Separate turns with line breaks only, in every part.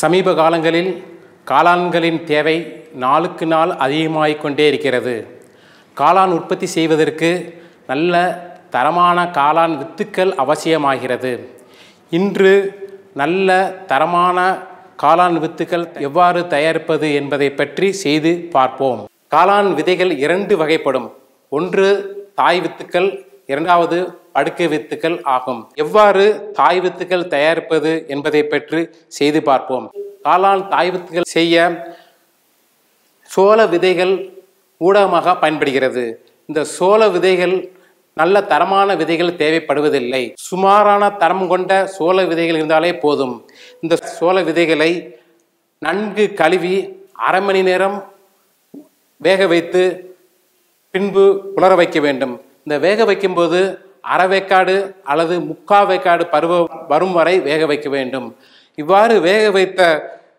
சமீப காலங்களில் காளான்களின் தேவை நாளுக்கு நாள் அதிகமாகிக் கொண்டே இருக்கிறது. காளான் உற்பத்தி செய்வதற்கு நல்ல தரமான காளான் வித்துக்கள் அவசியமாகிறது. இன்று நல்ல தரமான காளான் வித்துக்கள் எவ்வாறு தயாரிப்பது என்பதை பற்றி செய்து பார்ப்போம். காளான் விதைகள் இரண்டு வகைப்படும். ஒன்று தாய் வித்துக்கள் இரண்டாவது படுக்கை வித்துக்கள் ஆகும். எவ்வாறு தாய் வித்துக்கள் தயாரிப்பது என்பதை பற்றி செய்து பார்ப்போம். காளான் தாய் வித்துக்கள் செய்ய சோள விதைகள் ஊடகமாக பயன்படுகிறது. இந்த சோள விதைகள் நல்ல தரமான விதைகள் தேவைப்படுவதில்லை. சுமாரான தரம் கொண்ட சோள விதைகள் இருந்தாலே போதும். இந்த சோள விதைகளை நன்கு கழுவி அரை மணி நேரம் வேக வைத்து பின்பு உலர வைக்க வேண்டும். இந்த வேக வைக்கும்போது அரை வேக்காடு அல்லது முக்கா வேக்காடு பருவம் வரும் வரை வேக வைக்க வேண்டும். இவ்வாறு வேக வைத்த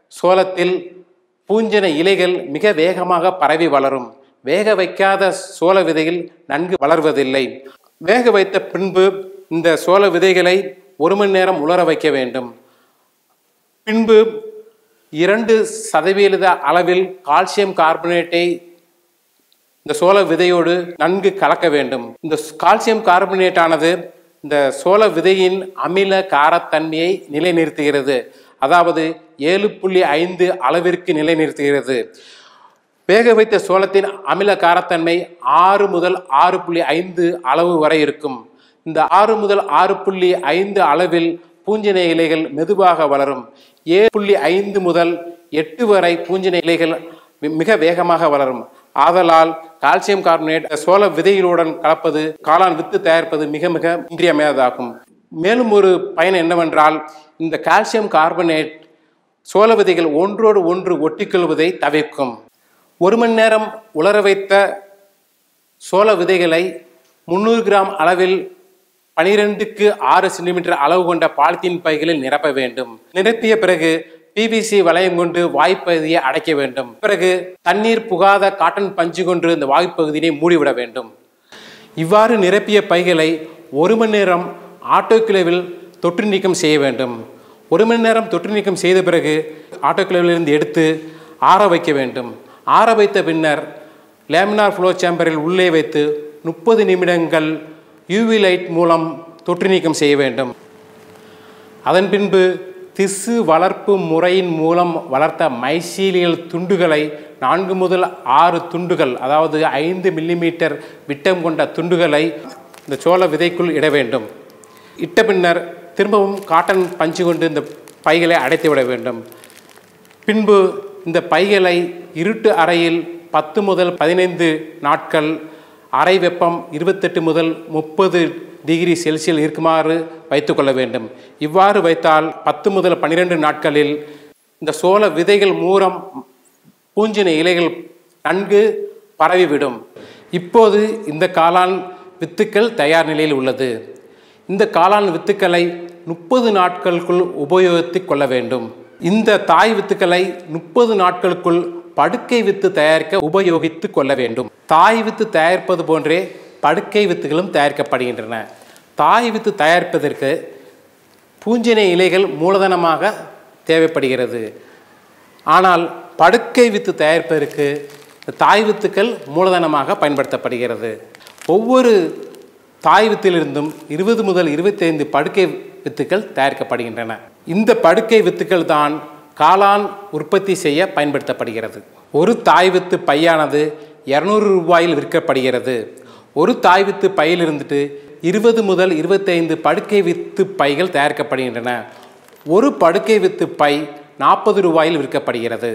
சோளத்தில் பூஞ்சின இலைகள் மிக வேகமாக பரவி வளரும். வேக வைக்காத சோள விதைகள் நன்கு வளர்வதில்லை. வேக வைத்த பின்பு இந்த சோள விதைகளை ஒரு மணி நேரம் உலர வைக்க வேண்டும். பின்பு இரண்டு சதவீத அளவில் கால்சியம் கார்பனேட்டை இந்த சோள விதையோடு நன்கு கலக்க வேண்டும். இந்த கால்சியம் கார்பனேட் ஆனது இந்த சோள விதையின் அமில காரத்தன்மையை நிலைநிறுத்துகிறது. அதாவது ஏழு புள்ளி ஐந்து அளவிற்கு நிலைநிறுத்துகிறது. வேக வைத்த சோளத்தின் அமில காரத்தன்மை ஆறு முதல் ஆறு புள்ளி ஐந்து அளவு வரை இருக்கும். இந்த ஆறு முதல் ஆறு புள்ளி ஐந்து அளவில் பூஞ்சனை இலைகள் மெதுவாக வளரும். ஏழு புள்ளி ஐந்து முதல் எட்டு வரை பூஞ்சனை இலைகள் மிக வேகமாக வளரும். ஆதலால் கால்சியம் கார்பனேட் சோள விதைகளுடன் கலப்பது காளான் வித்து தயாரிப்பது மிக மிக இன்றியமையாததாகும். மேலும் ஒரு பயன் என்னவென்றால் இந்த கால்சியம் கார்பனேட் சோள விதைகள் ஒன்றோடு ஒன்று ஒட்டிக்கொள்வதை தவிர்க்கும். ஒரு மணி நேரம் உலர வைத்த சோள விதைகளை முந்நூறு கிராம் அளவில் பனிரெண்டுக்கு ஆறு சென்டிமீட்டர் அளவு கொண்ட பாலித்தீன் பைகளில் நிரப்ப வேண்டும். நிரப்பிய பிறகு பிவிசி வளையம் கொண்டு வாய்ப்பகுதியை அடைக்க வேண்டும். பிறகு தண்ணீர் புகாத காட்டன் பஞ்சு கொண்டு இந்த வாய்ப்பகுதியினை மூடிவிட வேண்டும். இவ்வாறு நிரப்பிய பைகளை ஒரு மணி நேரம் ஆட்டோக்கிளவில் தொற்று நீக்கம் செய்ய வேண்டும். ஒரு மணி நேரம் தொற்று நீக்கம் செய்த பிறகு ஆட்டோக்கிளவிலிருந்து எடுத்து ஆற வைக்க வேண்டும். ஆற வைத்த பின்னர் லேமினார் ஃப்ளோ சேம்பரில் உள்ளே வைத்து முப்பது நிமிடங்கள் யூவி லைட் மூலம் தொற்று நீக்கம் செய்ய வேண்டும். அதன் பின்பு திசு வளர்ப்பு முறையின் மூலம் வளர்த்த மைசீலியல் துண்டுகளை நான்கு முதல் ஆறு துண்டுகள் அதாவது ஐந்து மில்லிமீட்டர் விட்டம் கொண்ட துண்டுகளை இந்த சோள விதைக்குள் இட வேண்டும். இட்ட பின்னர் திரும்பவும் காட்டன் பஞ்சு கொண்டு இந்த பைகளை அடைத்து விட வேண்டும். பின்பு இந்த பைகளை இருட்டு அறையில் பத்து முதல் பதினைந்து நாட்கள் அறை வெப்பம் இருபத்தெட்டு முதல் முப்பது டிகிரி செல்சியல் இருக்குமாறு வைத்துக்கொள்ள வேண்டும். இவ்வாறு வைத்தால் பத்து முதல் பன்னிரெண்டு நாட்களில் இந்த சோள விதைகள் மூலம் பூஞ்சின இலைகள் நன்கு பரவிவிடும். இப்போது இந்த காளான் வித்துக்கள் தயார் நிலையில் உள்ளது. இந்த காளான் வித்துக்களை முப்பது நாட்களுக்குள் உபயோகித்துக் கொள்ள வேண்டும். இந்த தாய் வித்துக்களை முப்பது நாட்களுக்குள் படுக்கை வித்து தயாரிக்க உபயோகித்து கொள்ள வேண்டும். தாய் வித்து தயாரிப்பது போன்றே படுக்கை வித்துகளும் தயாரிக்கப்படுகின்றன. தாய் வித்து தயாரிப்பதற்கு பூஞ்சனை இலைகள் மூலதனமாக தேவைப்படுகிறது. ஆனால் படுக்கை வித்து தயாரிப்பதற்கு தாய் வித்துக்கள் மூலதனமாக பயன்படுத்தப்படுகிறது. ஒவ்வொரு தாய் வித்திலிருந்தும் இருபது முதல் இருபத்தைந்து படுக்கை வித்துக்கள் தயாரிக்கப்படுகின்றன. இந்த படுக்கை வித்துக்கள் தான் காளான் உற்பத்தி செய்ய பயன்படுத்தப்படுகிறது. ஒரு தாய் வித்து பையானது இரநூறு ரூபாயில் விற்கப்படுகிறது. ஒரு தாய் வித்து பையில் இருந்துட்டு இருபது முதல் இருபத்தைந்து படுக்கை வித்து பைகள் தயாரிக்கப்படுகின்றன. ஒரு படுக்கை வித்து பை நாற்பது ரூபாயில் விற்கப்படுகிறது.